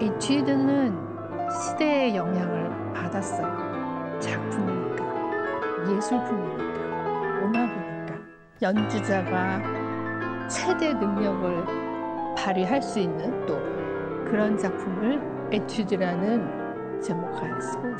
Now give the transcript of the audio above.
에튜드는 시대의 영향을 받았어요. 작품이니까, 예술품이니까, 음악이니까. 연주자가 최대 능력을 발휘할 수 있는 또 그런 작품을 에튜드라는 제목 하에 쓰고 있습니다.